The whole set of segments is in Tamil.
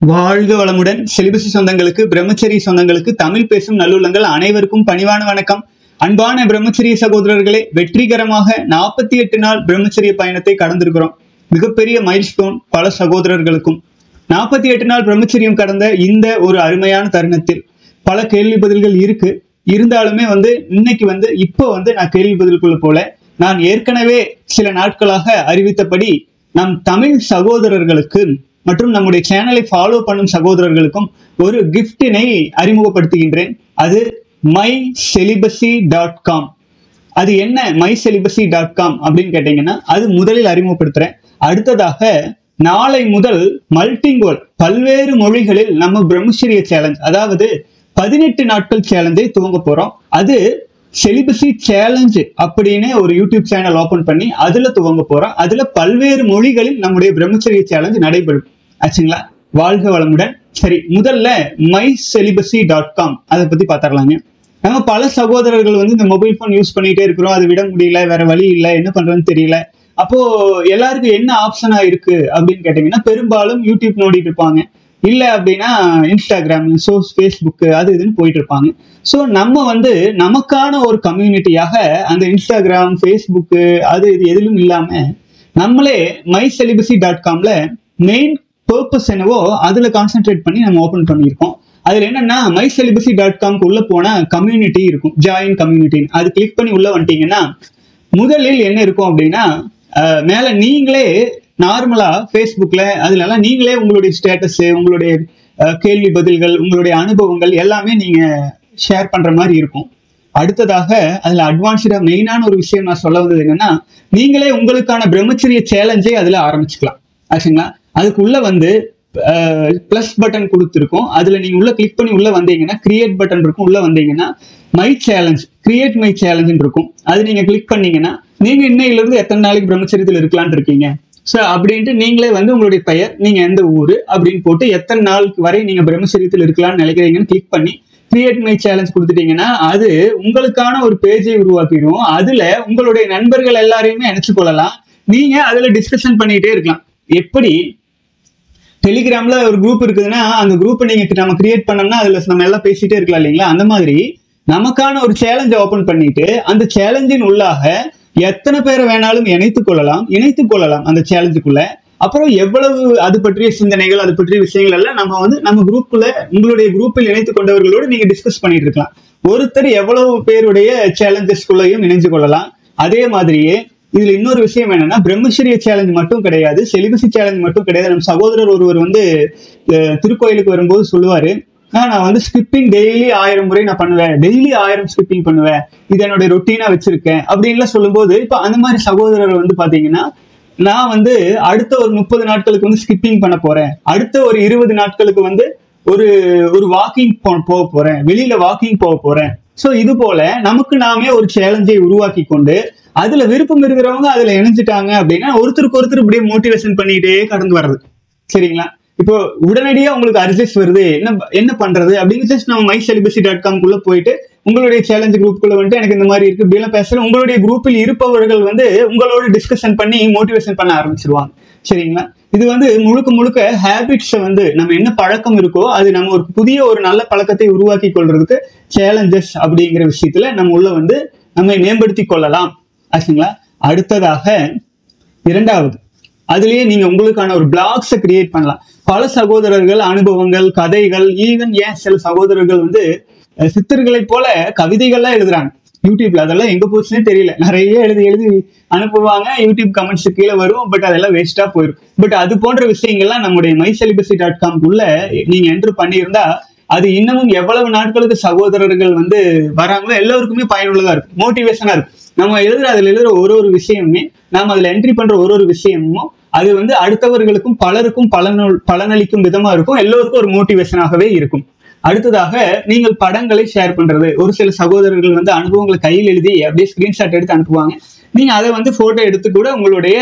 வாழ்க வளமுடன். செலிபசி சொந்தங்களுக்கு பிரம்மச்சரி சொந்தங்களுக்கு தமிழ் பேசும் நல்லுள்ளங்கள் அனைவருக்கும் பணிவான வணக்கம். அன்பான பிரம்மச்சரிய சகோதரர்களே வெற்றிகரமாக நாற்பத்தி எட்டு நாள் பிரம்மச்சரிய பயணத்தை கடந்திருக்கிறோம். மிகப்பெரிய மைல்ஸ்டோன் பல சகோதரர்களுக்கும். நாற்பத்தி எட்டு நாள் பிரம்மச்சரியம் கடந்த இந்த ஒரு அருமையான தருணத்தில் பல கேள்வி பதில்கள் இருக்கு. இருந்தாலுமே வந்து இன்னைக்கு வந்து இப்போ வந்து நான் கேள்வி பதிலுக்குள்ள போல நான் ஏற்கனவே சில நாட்களாக அறிவித்தபடி நம் தமிழ் சகோதரர்களுக்கு மற்றும் நம்முடைய சேனலை ஃபாலோ பண்ணும் சகோதரர்களுக்கும் ஒரு கிஃப்டினை அறிமுகப்படுத்துகின்றேன். அது மை செலிபசி டாட் காம் அது என்ன? மை செலிபசி டாட் காம் அப்படின்னு கேட்டீங்கன்னா அது முதலில் அறிமுகப்படுத்துறேன். அடுத்ததாக நாளை முதல் மல்டிங்கோல் பல்வேறு மொழிகளில் நம்ம பிரம்மச்சரிய சேலஞ்ச் அதாவது பதினெட்டு நாட்கள் சேலஞ்சை துவங்க போறோம். அது செலிபசி சேலஞ்சு அப்படின்னு ஒரு யூடியூப் சேனல் ஓபன் பண்ணி அதுல துவங்க போறோம். அதுல பல்வேறு மொழிகளில் நம்முடைய பிரம்மச்சரிய சேலஞ்ச் நடைபெறும். ஆச்சுங்களா? வாழ்க வளமுடன். சரி முதல்ல மை செலிபசி டாட் காம் அதை பத்தி பாத்திரலாங்க நம்ம பல சகோதரர்கள் வந்து இந்த மொபைல் ஃபோன் யூஸ் பண்ணிட்டே இருக்கிறோம். அதை விட முடியல வேற வழி இல்லை என்ன பண்றதுன்னு தெரியல. அப்போ எல்லாருக்கும் என்ன ஆப்ஷனா இருக்கு அப்படின்னு கேட்டீங்கன்னா பெரும்பாலும் யூடியூப் நோண்டிட்டு இருப்பாங்க. இல்லை அப்படின்னா இன்ஸ்டாகிராம் ஸோ ஃபேஸ்புக் அது இதுன்னு போயிட்டு இருப்பாங்க. ஸோ நம்ம வந்து நமக்கான ஒரு கம்யூனிட்டியாக அந்த இன்ஸ்டாகிராம் ஃபேஸ்புக்கு அது இது எதிலும் இல்லாமல் நம்மளே மை செலிபசி டாட் காமில் மெயின் பர்பஸ் என்னவோ அதுல கான்சென்ட்ரேட் பண்ணி நம்ம ஓப்பன் பண்ணியிருக்கோம். அதில் என்னன்னா மை செலிபசி டாட் காம்க்கு உள்ள போனா கம்யூனிட்டி இருக்கும். ஜாயின் கம்யூனிட்டி அது கிளிக் பண்ணி உள்ள வந்துட்டீங்கன்னா முதலில் என்ன இருக்கும் அப்படின்னா மேலே மேல நீங்களே நார்மலா ஃபேஸ்புக்ல அதுலலாம் நீங்களே உங்களுடைய ஸ்டேட்டஸு உங்களுடைய கேள்வி பதில்கள் உங்களுடைய அனுபவங்கள் எல்லாமே நீங்க ஷேர் பண்ற மாதிரி இருக்கும். அடுத்ததாக அதில் அட்வான்ஸ்டா மெயினான ஒரு விஷயம் நான் சொல்ல வந்தது என்னன்னா நீங்களே உங்களுக்கான பிரம்மச்சரிய சேலஞ்சே அதுல ஆரம்பிச்சுக்கலாம். ஆச்சுங்களா? அதுக்குள்ள வந்து ப்ளஸ் பட்டன் கொடுத்துருக்கோம். அதுல நீங்க உள்ள கிளிக் பண்ணி உள்ள வந்தீங்கன்னா கிரியேட் பட்டன் இருக்கும். உள்ள வந்தீங்கன்னா மை சேலஞ்ச் கிரியேட் மை சேலஞ்சுன்னு இருக்கும். அது நீங்க கிளிக் பண்ணீங்கன்னா நீங்க இன்னையில இருந்து எத்தனை நாளைக்கு பிரம்மச்சரியத்தில் இருக்கலாம்னு இருக்கீங்க? ஸோ அப்படின்ட்டு நீங்களே வந்து உங்களுடைய பெயர் நீங்க எந்த ஊரு அப்படின்னு போட்டு எத்தனை நாளுக்கு வரை நீங்க பிரம்மச்சரியத்தில் இருக்கலாம்னு நினைக்கிறீங்கன்னு கிளிக் பண்ணி கிரியேட் மை சேலஞ்ச் கொடுத்துட்டீங்கன்னா அது உங்களுக்கான ஒரு பேஜை உருவாக்கிடும் அதுல உங்களுடைய நண்பர்கள் எல்லாரையுமே நினைச்சு கொள்ளலாம் நீங்க அதுல டிஸ்கஷன் பண்ணிட்டே இருக்கலாம். எப்படி டெலிகிராம்ல ஒரு குரூப் இருக்குதுன்னா அந்த குரூப்பை நீங்க நம்ம கிரியேட் பண்ணோம்னா அதுல நம்ம எல்லாம் பேசிட்டே இருக்கலாம் இல்லைங்களா? அந்த மாதிரி நமக்கான ஒரு சேலஞ்சை ஓபன் பண்ணிட்டு அந்த சேலஞ்சின் உள்ளாக எத்தனை பேரை வேணாலும் இணைத்துக் கொள்ளலாம் இணைத்துக் கொள்ளலாம் அந்த சேலஞ்சுக்குள்ள அப்புறம் எவ்வளவு அது பற்றிய சிந்தனைகள் அது பற்றிய விஷயங்கள் எல்லாம் நம்ம வந்து நம்ம குரூப்புக்குள்ள உங்களுடைய குரூப்பில் இணைத்துக் கொண்டவர்களோடு நீங்க டிஸ்கஸ் பண்ணிட்டு இருக்கலாம். ஒருத்தர் எவ்வளவு பேருடைய சேலஞ்சஸ்குள்ளேயும் இணைஞ்சு கொள்ளலாம். அதே மாதிரியே இதுல இன்னொரு விஷயம் என்னன்னா பிரம்மச்சரிய சேலஞ்ச் மட்டும் கிடையாது. செலிபசி சேலஞ்ச் மட்டும் கிடையாது. நம்ம சகோதரர் ஒருவர் வந்து திருக்கோயிலுக்கு வரும்போது சொல்லுவாரு நான் வந்து ஸ்கிப்பிங் டெய்லி ஆயிரம் முறை நான் பண்ணுவேன். டெய்லி ஆயிரம் ஸ்கிப்பிங் பண்ணுவேன். இது என்னுடைய ரொட்டீனா வச்சிருக்கேன். அப்படின்லாம் சொல்லும்போது இப்ப அந்த மாதிரி சகோதரர் வந்து பாத்தீங்கன்னா நான் வந்து அடுத்த ஒரு முப்பது நாட்களுக்கு வந்து ஸ்கிப்பிங் பண்ண போறேன். அடுத்த ஒரு இருபது நாட்களுக்கு வந்து ஒரு ஒரு வாக்கிங் போக போறேன். வெளியில வாக்கிங் போக போறேன். சோ இது போல நமக்கு நாமே ஒரு சேலஞ்சை உருவாக்கி கொண்டு அதுல விருப்பம் இருக்கிறவங்க அதுல இணைஞ்சிட்டாங்க அப்படின்னா ஒருத்தருக்கு ஒருத்தர் இப்படியே மோட்டிவேஷன் பண்ணிட்டே கடந்து வர்றது. சரிங்களா? இப்போ உடனடியா உங்களுக்கு அர்ஜெஸ்ட் வருது என்ன என்ன பண்றது அப்படின்னு ஜஸ்ட் நம்ம மை செலிபசி டாட் காம்குள்ள போயிட்டு உங்களுடைய சேலஞ்ச் குரூப்புக்குள்ள வந்துட்டு எனக்கு இந்த மாதிரி இருக்கு இப்படிலாம் பேசுறேன் உங்களுடைய குரூப்பில் இருப்பவர்கள் வந்து உங்களோட டிஸ்கஷன் பண்ணி மோட்டிவேஷன் பண்ண ஆரம்பிச்சிருவாங்க. சரிங்களா? இது வந்து முழுக்க முழுக்க ஹேபிட்ஸை வந்து நம்ம என்ன பழக்கம் இருக்கோ அது நம்ம ஒரு புதிய ஒரு நல்ல பழக்கத்தை உருவாக்கி கொள்றதுக்கு சேலஞ்சஸ் அப்படிங்கிற விஷயத்துல நம்ம உள்ள வந்து நம்மை மேம்படுத்தி கொள்ளலாம். ஆச்சுங்களா? அடுத்ததாக இரண்டாவது அதுலயே நீங்க உங்களுக்கான ஒரு பிளாக்ஸை கிரியேட் பண்ணலாம். பல சகோதரர்கள் அனுபவங்கள் கதைகள் ஈவன் ஏன் சில சகோதரர்கள் வந்து சித்தர்களை போல கவிதைகள்லாம் எழுதுறாங்க. யூடியூப்ல அதெல்லாம் எங்க போச்சுன்னே தெரியல. நிறைய எழுதி எழுதி அனுப்புவாங்க. யூடியூப் கமெண்ட்ஸ் கீழே வரும். பட் அதெல்லாம் வேஸ்டா போயிடும் பட் அது போன்ற விஷயங்கள்லாம் நம்முடைய மை செலிபசி டாட் காம்குள்ள நீங்க என்ட்ரு பண்ணியிருந்தா அது இன்னமும் எவ்வளவு நாட்களுக்கு சகோதரர்கள் வந்து வராங்களோ எல்லோருக்குமே பயனுள்ளதா இருக்கும். மோட்டிவேஷனா இருக்கும். நம்ம எழுதுற அதுல எழுதுற ஒரு ஒரு விஷயமுமே நாம அதுல என்ட்ரி பண்ற ஒரு ஒரு விஷயமும் அது வந்து அடுத்தவர்களுக்கும் பலருக்கும் பலனு பலனளிக்கும் விதமா இருக்கும். எல்லோருக்கும் ஒரு மோட்டிவேஷனாகவே இருக்கும். அடுத்ததாக நீங்கள் படங்களை ஷேர் பண்றது. ஒரு சில சகோதரர்கள் வந்து அனுபவங்களை கையில் எழுதி அப்படியே ஸ்கிரீன்ஷாட் எடுத்து அனுப்புவாங்க. நீங்க அதை வந்து போட்டோ எடுத்து கூட உங்களுடைய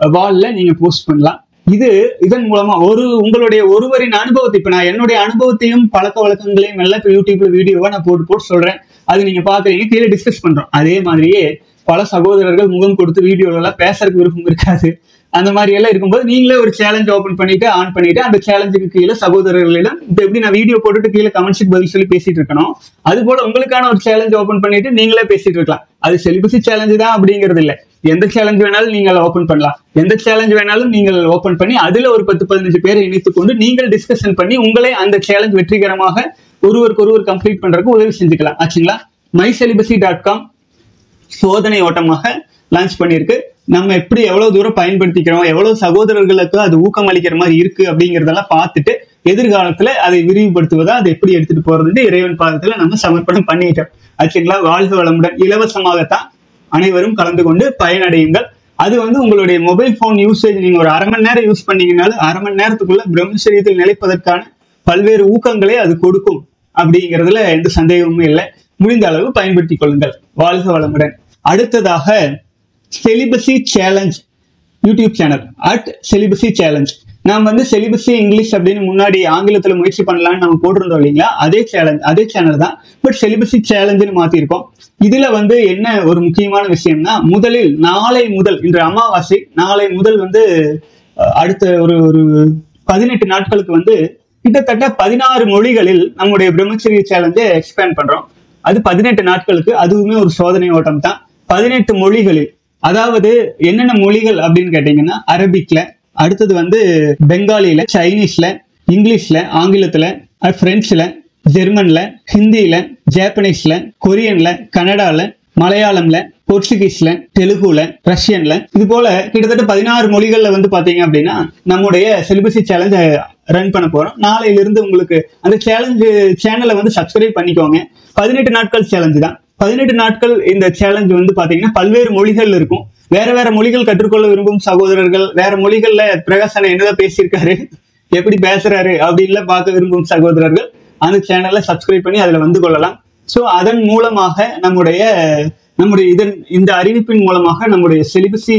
வால்ல நீங்க போஸ்ட் பண்ணலாம். இது இதன் மூலமா ஒரு உங்களுடைய ஒருவரின் அனுபவத்தை இப்ப நான் என்னுடைய அனுபவத்தையும் பழக்க வழக்கங்களையும் எல்லாம் இப்போ யூடியூப்ல வீடியோவா நான் போட்டு போட்டு சொல்றேன். அது நீங்க பாக்குறீங்க கீழே டிஸ்கஸ் பண்றோம். அதே மாதிரியே பல சகோதரர்கள் முகம் கொடுத்து வீடியோல எல்லாம் பேசுறதுக்கு விருப்பம் இருக்காது. அந்த மாதிரி எல்லாம் இருக்கும்போது நீங்களே ஒரு சேலஞ்ச் ஓப்பன் பண்ணிட்டு ஆன் பண்ணிட்டு அந்த சேலஞ்சுக்கு கீழே சகோதரர்களிடம் இப்போ எப்படி நான் வீடியோ போட்டுட்டு கீழே கமெண்ட்ஸுக்கு பதில் சொல்லி பேசிட்டு இருக்கணும்? அது போல உங்களுக்கான ஒரு சேலஞ்ச் ஓப்பன் பண்ணிட்டு நீங்களே பேசிட்டு இருக்கலாம். அது செலிபசி சேலஞ்சு தான் அப்படிங்கிறது இல்லை. எந்த சேலஞ்ச் வேணாலும் நீங்கள் ஓப்பன் பண்ணலாம். எந்த சேலஞ்ச் வேணாலும் நீங்கள் ஓப்பன் பண்ணி அதுல ஒரு பத்து பதினஞ்சு பேரை இணைத்துக் கொண்டு நீங்கள் டிஸ்கஷன் பண்ணி உங்களே அந்த சேலஞ்ச் வெற்றிகரமாக ஒருவருக்கு ஒருவர் கம்ப்ளீட் பண்றதுக்கு உதவி செஞ்சுக்கலாம். ஆச்சுங்களா? மை செலிபசி டாட் காம் சோதனை ஓட்டமாக லான்ச் பண்ணியிருக்கு. நம்ம எப்படி எவ்வளவு தூரம் பயன்படுத்திக்கிறோம் எவ்வளவு சகோதரர்களுக்கு அது ஊக்கம் அளிக்கிற மாதிரி இருக்கு அப்படிங்கறதெல்லாம் பார்த்துட்டு எதிர்காலத்துல அதை விரிவுபடுத்துவதா அதை எப்படி எடுத்துட்டு போறதுன்னு இறைவன் பாதத்துல நம்ம சமர்ப்பணம் பண்ணிட்டோம். ஆச்சுங்களா வாழ்க வளமுடன். இலவசமாகத்தான் அனைவரும் கலந்து கொண்டு பயனடையுங்கள். அது வந்து உங்களுடைய மொபைல் போன் யூசேஜ் நீங்க ஒரு அரை மணி நேரம் யூஸ் பண்ணீங்கனாலும் அரை மணி நேரத்துக்குள்ள பிரம்மச்சரியத்தில் நிலைப்பதற்கான பல்வேறு ஊக்கங்களை அது கொடுக்கும் அப்படிங்கிறதுல எந்த சந்தேகமும் இல்லை. முடிந்த அளவு பயன்படுத்திக் கொள்ளுங்கள். வாழ்க வளமுடன். அடுத்ததாக celibacy challenge YouTube channel at celibacy challenge நாம் வந்து செலிபசி இங்கிலீஷ் அப்படின்னு முன்னாடி ஆங்கிலத்துல முயற்சி பண்ணலாம்னு நம்ம போட்டிருந்தோம் இல்லைங்களா? அதே சேலஞ்ச் அதே சேனல் தான். பட் செலிபசி சேலஞ்சுன்னு மாத்திருக்கோம். இதுல வந்து என்ன ஒரு முக்கியமான விஷயம்னா முதலில் நாளை முதல் இன்று அமாவாசை நாளை முதல் வந்து அடுத்த ஒரு ஒரு பதினெட்டு நாட்களுக்கு வந்து கிட்டத்தட்ட பதினாறு மொழிகளில் நம்முடைய பிரம்மச்சரிய சேலஞ்சை எக்ஸ்பேண்ட் பண்றோம். அது பதினெட்டு நாட்களுக்கு அதுவுமே ஒரு சோதனை ஓட்டம் தான். பதினெட்டு மொழிகளில் அதாவது என்னென்ன மொழிகள் அப்படின்னு கேட்டீங்கன்னா அரபிக்ல அடுத்தது வந்து பெங்காலியில சைனீஸ்ல இங்கிலீஷ்ல ஆங்கிலத்துல பிரெஞ்சுல ஜெர்மன்ல ஹிந்தியில ஜாப்பனீஸ்ல கொரியன்ல கனடால மலையாளம்ல போர்ச்சுகீஸ்ல தெலுங்குல ரஷ்யன்ல இது போல கிட்டத்தட்ட பதினாறு மொழிகள்ல வந்து பாத்தீங்க அப்படின்னா நம்முடைய சிலிபசி சேலஞ்ச ரன் பண்ண போறோம். நாளையிலிருந்து உங்களுக்கு அந்த சேலஞ்சு சேனலை வந்து சப்ஸ்கிரைப் பண்ணிக்கோங்க. பதினெட்டு நாட்கள் சேலஞ்சு தான். பதினெட்டு நாட்கள் இந்த சேலஞ்ச் வந்து பாத்தீங்கன்னா பல்வேறு மொழிகள் இருக்கும். வேற வேற மொழிகள் கற்றுக்கொள்ள விரும்பும் சகோதரர்கள் வேற மொழிகள்ல பிரகாசன என்னதான் பேசியிருக்காரு எப்படி பேசுறாரு அப்படின்லாம் பார்க்க விரும்பும் சகோதரர்கள் அந்த சேனலை சப்ஸ்கிரைப் பண்ணி அதுல வந்து கொள்ளலாம். ஸோ அதன் மூலமாக நம்முடைய நம்முடைய இதன் இந்த அறிவிப்பின் மூலமாக நம்முடைய செலிபசி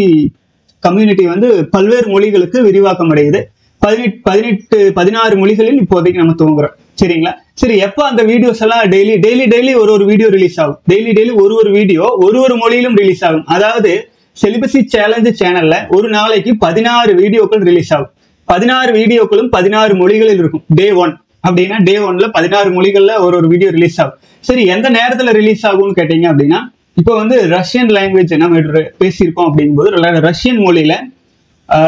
கம்யூனிட்டி வந்து பல்வேறு மொழிகளுக்கு விரிவாக்கம் அடையுது பதினெட்டு பதினெட்டு பதினாறு மொழிகளில் இப்போதைக்கு நம்ம துவங்குறோம். சரிங்களா? சரி எப்போ அந்த வீடியோஸ் எல்லாம் டெய்லி டெய்லி டெய்லி ஒரு ஒரு வீடியோ ரிலீஸ் ஆகும்? டெய்லி டெய்லி ஒரு ஒரு வீடியோ ஒரு ஒரு மொழியிலும் ரிலீஸ் ஆகும். அதாவது செலிபசி சேலஞ்சு சேனல்ல ஒரு நாளைக்கு பதினாறு வீடியோக்கள் ரிலீஸ் ஆகும். பதினாறு வீடியோக்களும் பதினாறு மொழிகளில் இருக்கும். டே ஒன் அப்படின்னா டே ஒன்ல பதினாறு மொழிகள்ல ஒரு ஒரு வீடியோ ரிலீஸ் ஆகும். சரி எந்த நேரத்துல ரிலீஸ் ஆகும்னு கேட்டீங்க அப்படின்னா இப்போ வந்து ரஷ்யன் லாங்குவேஜ் நம்ம பேசியிருக்கோம் அப்படிங்கும்போது ரஷ்யன் மொழியில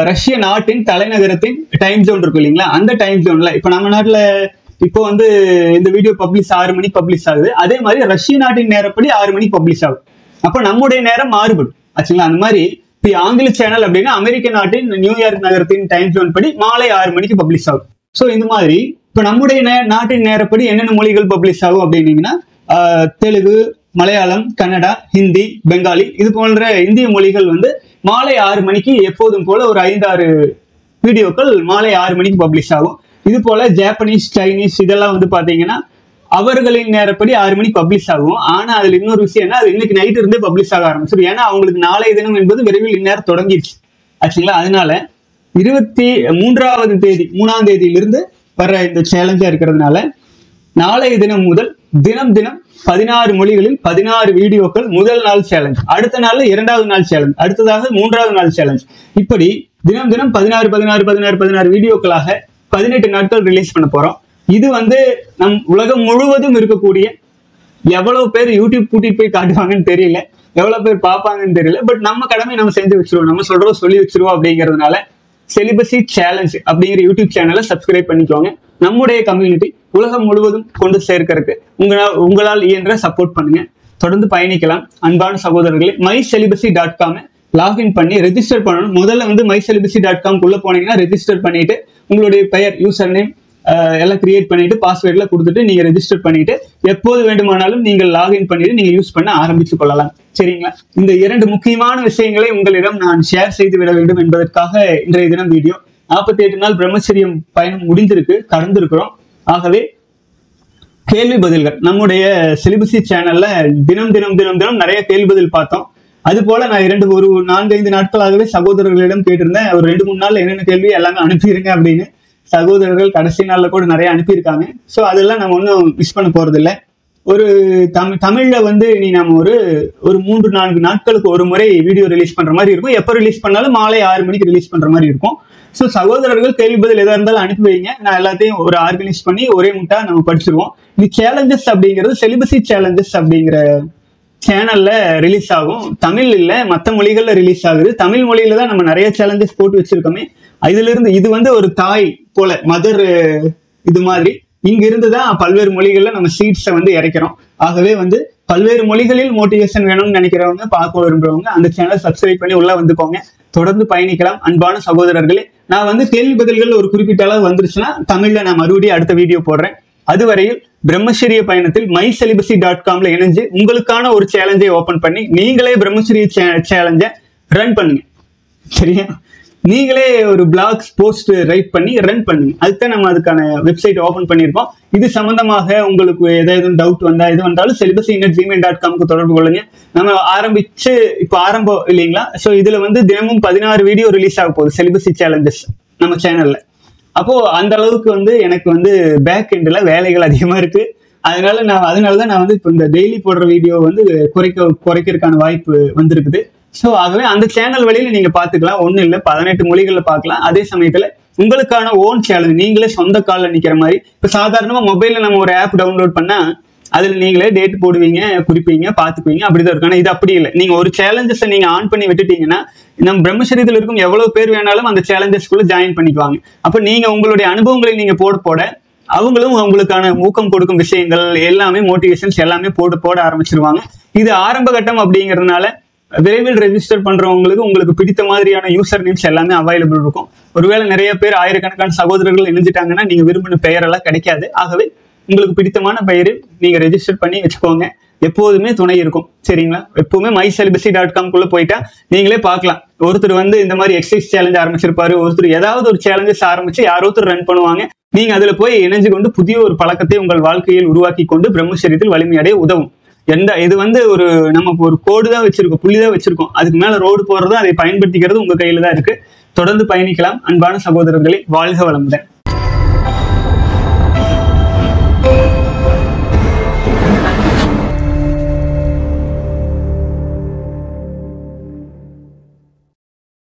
ரஷ்ய நாட்டின் தலைநகரத்தின் டைம் ஜோன் இருக்கும் இல்லைங்களா? அந்த டைம் ஜோன்ல இப்போ நம்ம நாட்டுல இப்போ வந்து இந்த வீடியோ பப்ளிஷ் ஆறு மணிக்கு பப்ளிஷ் ஆகுது. அதே மாதிரி ரஷ்ய நாட்டின் நேரப்படி ஆறு மணிக்கு பப்ளிஷ் ஆகும். அப்போ நம்முடைய நேரம் மாறுபடும். ஆச்சுங்களா? அந்த மாதிரி இப்போ ஆங்கில சேனல் அப்படின்னா அமெரிக்க நாட்டின் நியூயார்க் நகரத்தின் டைம் ஜோன் படி மாலை ஆறு மணிக்கு பப்ளிஷ் ஆகும். ஸோ இந்த மாதிரி இப்போ நம்முடைய நே- நாட்டின் நேரப்படி என்னென்ன மொழிகள் பப்ளிஷ் ஆகும் அப்படின்னீங்கன்னா தெலுங்கு மலையாளம் கன்னடா ஹிந்தி பெங்காலி இது போன்ற இந்திய மொழிகள் வந்து மாலை ஆறு மணிக்கு எப்போதும் போல ஒரு ஐந்தாறு வீடியோக்கள் மாலை ஆறு மணிக்கு பப்ளிஷ் ஆகும். இது போல ஜாப்பனீஸ் சைனீஸ் இதெல்லாம் வந்து பாத்தீங்கன்னா அவர்களின் நேரப்படி ஆறு மணிக்கு பப்ளிஷ் ஆகும். ஆனா அதுல இன்னொரு விஷயம் என்ன? அது இன்னைக்கு நைட் இருந்தே பப்ளிஷ் ஆக ஆரம்பிச்சிடும் ஏன்னா அவங்களுக்கு நாளைய தினம் என்பது விரைவில் இந்நேரம் தொடங்கிடுச்சு ஆச்சுங்களா? அதனால இருபத்தி மூன்றாவது தேதி மூணாம் தேதியிலிருந்து வர்ற இந்த சேலஞ்சா இருக்கிறதுனால நாளைய தினம் முதல் தினம் தினம் பதினாறு மொழிகளில் பதினாறு வீடியோக்கள் முதல் நாள் சேலஞ்ச் அடுத்த நாள்ல இரண்டாவது நாள் சேலஞ்ச் அடுத்ததாக மூன்றாவது நாள் சேலஞ்ச் இப்படி தினம் தினம் பதினாறு பதினாறு பதினாறு பதினாறு வீடியோக்களாக பதினெட்டு நாட்கள் ரிலீஸ் பண்ண போறோம். இது வந்து நம் உலகம் முழுவதும் இருக்கக்கூடிய எவ்வளவு பேர் யூடியூப் கூட்டிட்டு போய் காட்டுவாங்கன்னு தெரியல எவ்வளவு பேர் பார்ப்பாங்கன்னு தெரியல பட் நம்ம கடமை நம்ம செஞ்சு வச்சிருவோம். நம்ம சொல்றோம் சொல்லி வச்சிருவோம் அப்படிங்கிறதுனால செலிபசி சேலஞ்ச் அப்படிங்கிற யூடியூப் சேனலை சப்ஸ்கிரைப் பண்ணிக்கோங்க. நம்முடைய கம்யூனிட்டி உலகம் முழுவதும் கொண்டு சேர்க்கறதுக்கு உங்களால் உங்களால் இயன்ற சப்போர்ட் பண்ணுங்க. தொடர்ந்து பயணிக்கலாம். அன்பான சகோதரர்களே மை செலிபசி டாட் காமை லாகின் பண்ணி ரெஜிஸ்டர் பண்ணணும். முதல்ல வந்து மை செலிபிசி டாட் காம் உள்ள போனீங்கன்னா ரெஜிஸ்டர் பண்ணிட்டு உங்களுடைய பெயர் யூசர் நேம் எல்லாம் கிரியேட் பண்ணிட்டு பாஸ்வேர்ட்ல கொடுத்துட்டு நீங்க ரெஜிஸ்டர் பண்ணிட்டு எப்போது வேண்டுமானாலும் நீங்கள் லாகின் பண்ணிட்டு நீங்க யூஸ் பண்ண ஆரம்பித்துக் கொள்ளலாம். சரிங்களா? இந்த இரண்டு முக்கியமான விஷயங்களை உங்களிடம் நான் ஷேர் செய்து விட வேண்டும் என்பதற்காக இன்றைய தினம் வீடியோ நாற்பத்தி எட்டு நாள் பிரம்மச்சரியம் பயணம் முடிந்திருக்கு கடந்திருக்கிறோம். ஆகவே கேள்வி பதில்கள். நம்முடைய சிலிபசி சேனல்ல தினம் தினம் தினம் தினம் நிறைய கேள்வி பதில் பார்த்தோம். அது போல நான் இரண்டு ஒரு நான்கைந்து நாட்களாகவே சகோதரர்களிடம் கேட்டிருந்தேன். ஒரு ரெண்டு மூணு நாள் என்னென்ன கேள்வி எல்லாமே அனுப்பிடுங்க அப்படின்னு. சகோதரர்கள் கடைசி நாளில் கூட நிறைய அனுப்பியிருக்காங்க. ஸோ அதெல்லாம் நம்ம ஒன்றும் மிஸ் பண்ண போறது ஒரு தமிழ் தமிழில் வந்து நீ நம்ம ஒரு ஒரு மூன்று நான்கு நாட்களுக்கு ஒரு முறை வீடியோ ரிலீஸ் பண்ணுற மாதிரி இருக்கும். எப்போ ரிலீஸ் பண்ணாலும் மாலை ஆறு மணிக்கு ரிலீஸ் பண்ணுற மாதிரி இருக்கும். ஸோ சகோதரர்கள் கேள்வி பதில் எதாக இருந்தாலும் அனுப்பி வைங்க. நான் எல்லாத்தையும் ஒரு ஆர்கனைஸ் பண்ணி ஒரே முட்டா நம்ம படிச்சிருவோம். இது சேலஞ்சஸ் அப்படிங்கிறது செலிபசி சேலஞ்சஸ் அப்படிங்கிற சேனல்ல ரிலீஸ் ஆகும். தமிழ் இல்ல மற்ற மொழிகள்ல ரிலீஸ் ஆகுது. தமிழ் மொழியில தான் நம்ம நிறைய சேலஞ்சஸ் போட்டு வச்சிருக்கோமே. இதுல இருந்து இது வந்து ஒரு தாய் போல மதர் இது மாதிரி. இங்க இருந்து தான் பல்வேறு மொழிகள்ல நம்ம சீட்ஸை வந்து இறைக்கிறோம். ஆகவே வந்து பல்வேறு மொழிகளில் மோட்டிவேஷன் வேணும்னு நினைக்கிறவங்க பார்க்க விரும்புறவங்க அந்த சேனலை சப்ஸ்கிரைப் பண்ணி உள்ள வந்துக்கோங்க. தொடர்ந்து பயணிக்கலாம். அன்பான சகோதரர்களே நான் வந்து கேள்வி பதில்கள் ஒரு குறிப்பிட்ட அளவு வந்துருச்சுன்னா தமிழ்ல நான் மறுபடியும் அடுத்த வீடியோ போடுறேன். அதுவரையில் பிரம்மச்சரிய பயணத்தில் மை செலிபசி டாட் காம்ல இணைஞ்சு உங்களுக்கான ஒரு சேலஞ்சை ஓபன் பண்ணி நீங்களே பிரம்மச்சரிய சேலஞ்சை ரன் பண்ணுங்க. சரியா? நீங்களே ஒரு பிளாக்ஸ் போஸ்ட் ரைட் பண்ணி ரன் பண்ணுங்க. அதுதான் நம்ம அதுக்கான வெப்சைட் ஓபன் பண்ணியிருக்கோம். இது சம்பந்தமாக உங்களுக்கு ஏதாவது டவுட் வந்தா எது வந்தாலும் செலிபஸ் இன்னட் ஜிமெயில் டாட் காம்க்கு தொடர்பு கொள்ளுங்க. நம்ம ஆரம்பிச்சு இப்போ ஆரம்பம் இல்லைங்களா? ஸோ இதுல வந்து தினமும் பதினாறு வீடியோ ரிலீஸ் ஆக போகுது செலிபஸி சேலஞ்சஸ் நம்ம சேனல்ல அப்போ அந்த அளவுக்கு வந்து எனக்கு வந்து பேக் எண்டில் வேலைகள் அதிகமா இருக்கு. அதனால நான் அதனால தான் நான் வந்து இப்போ இந்த டெய்லி போடுற வீடியோ வந்து குறைக்க குறைக்கிறதுக்கான வாய்ப்பு வந்திருக்குது. ஸோ ஆகவே அந்த சேனல் வழியில நீங்க பாத்துக்கலாம் ஒன்றும் இல்லை பதினெட்டு மொழிகள்ல பார்க்கலாம். அதே சமயத்துல உங்களுக்கான ஓன் சேனல் நீங்களே சொந்த காலில் நிற்கிற மாதிரி. இப்போ சாதாரணமாக மொபைலில் நம்ம ஒரு ஆப் டவுன்லோட் பண்ணால் அதில் நீங்களே டேட் போடுவீங்க குறிப்பீங்க பார்த்துக்குவீங்க. அப்படிதான் இருக்கும். ஆனா இது அப்படி இல்லை. நீங்கள் ஒரு சேலஞ்சஸை நீங்கள் ஆன் பண்ணி விட்டுட்டீங்கன்னா நம்ம பிரம்மசரீரத்தில் இருக்கும் எவ்வளோ பேர் வேணாலும் அந்த சேலஞ்சஸ்க்குள்ளே ஜாயின் பண்ணிக்குவாங்க. அப்போ நீங்கள் உங்களுடைய அனுபவங்களை நீங்கள் போட போட அவங்களும் அவங்களுக்கான ஊக்கம் கொடுக்கும் விஷயங்கள் எல்லாமே மோட்டிவேஷன்ஸ் எல்லாமே போட்டு போட ஆரம்பிச்சிருவாங்க. இது ஆரம்ப கட்டம் அப்படிங்கறதுனால விரைவில் ரெஜிஸ்டர் பண்றவங்களுக்கு உங்களுக்கு பிடித்த மாதிரியான யூசர் நேம்ஸ் எல்லாமே அவைலபிள் இருக்கும். ஒருவேளை நிறைய பேர் ஆயிரக்கணக்கான சகோதரர்கள் இணைஞ்சிட்டாங்கன்னா நீங்க விரும்பின பெயரெல்லாம் கிடைக்காது. ஆகவே உங்களுக்கு பிடித்தமான பெயரு நீங்க ரெஜிஸ்டர் பண்ணி வச்சுக்கோங்க. எப்போதுமே துணை இருக்கும். சரிங்களா? எப்பவுமே மை செலிபஸி டாட் காம்குள்ள போயிட்டா நீங்களே பார்க்கலாம். ஒருத்தர் வந்து இந்த மாதிரி எக்ஸசைஸ் சேலஞ்ச் ஆரம்பிச்சிருப்பாரு. ஒருத்தர் ஏதாவது ஒரு சேலஞ்சஸ் ஆரம்பிச்சு யாரோ ஒருத்தர் ரன் பண்ணுவாங்க. நீங்க அதுல போய் இணைஞ்சு கொண்டு புதிய ஒரு பழக்கத்தை உங்கள் வாழ்க்கையில் உருவாக்கி கொண்டு பிரம்மச்சரியத்தில் வலிமையடைய உதவும். எந்த இது வந்து ஒரு நம்ம ஒரு கோடு தான் வச்சிருக்கோம். புள்ளி தான் வச்சிருக்கோம். அதுக்கு மேல ரோடு போடுறதும் அதை பயன்படுத்திக்கிறது உங்க கையில தான் இருக்கு. தொடர்ந்து பயணிக்கலாம். அன்பான சகோதரர்களே வாழ்க வளமுடன்.